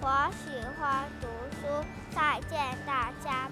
我喜欢读书再见大家。